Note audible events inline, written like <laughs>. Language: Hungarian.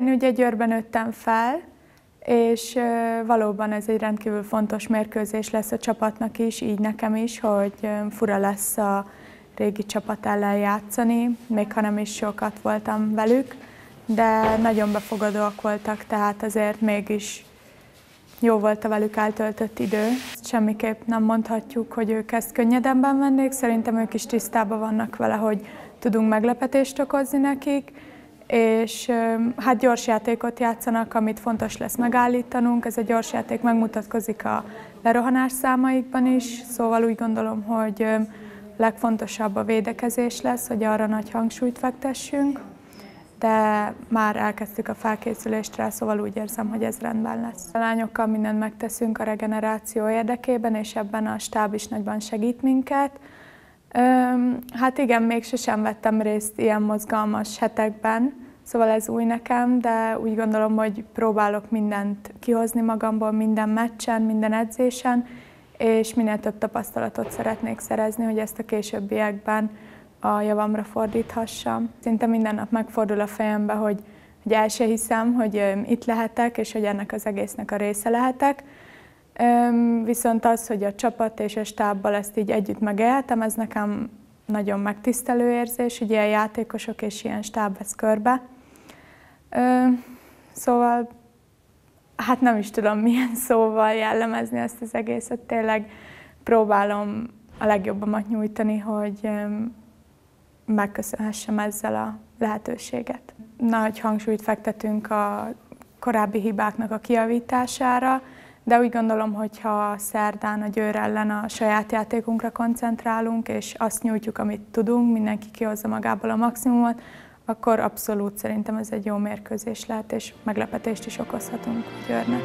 Én ugye Győrben nőttem fel, és valóban ez egy rendkívül fontos mérkőzés lesz a csapatnak is, így nekem is, hogy fura lesz a régi csapat ellen játszani, még ha nem is sokat voltam velük, de nagyon befogadóak voltak, tehát azért mégis jó volt a velük eltöltött idő. Semmiképp nem mondhatjuk, hogy ők ezt könnyedebben vennék, szerintem ők is tisztában vannak vele, hogy tudunk meglepetést okozni nekik, és hát gyors játékot játszanak, amit fontos lesz megállítanunk. Ez a gyors játék megmutatkozik a lerohanás számaikban is, szóval úgy gondolom, hogy legfontosabb a védekezés lesz, hogy arra nagy hangsúlyt fektessünk, de már elkezdtük a felkészülést rá, szóval úgy érzem, hogy ez rendben lesz. A lányokkal mindent megteszünk a regeneráció érdekében, és ebben a stáb is nagyban segít minket. Hát igen, még sosem vettem részt ilyen mozgalmas hetekben, szóval ez új nekem, de úgy gondolom, hogy próbálok mindent kihozni magamból, minden meccsen, minden edzésen, és minél több tapasztalatot szeretnék szerezni, hogy ezt a későbbiekben a javamra fordíthassam. Szinte minden nap megfordul a fejembe, hogy, hogy el se hiszem, hogy itt lehetek, és hogy ennek az egésznek a része lehetek. Viszont az, hogy a csapat és a stábbal ezt így együtt megéltem, ez nekem nagyon megtisztelő érzés, hogy ilyen játékosok és ilyen stáb vesz körbe. Szóval hát nem is tudom <laughs> milyen szóval jellemezni ezt az egészet. Tényleg próbálom a legjobbamat nyújtani, hogy megköszönhessem ezzel a lehetőséget. Nagy hangsúlyt fektetünk a korábbi hibáknak a kiavítására, de úgy gondolom, hogy ha szerdán a Győr ellen a saját játékunkra koncentrálunk, és azt nyújtjuk, amit tudunk, mindenki kihozza magából a maximumot, akkor abszolút szerintem ez egy jó mérkőzés lehet, és meglepetést is okozhatunk Győrnek.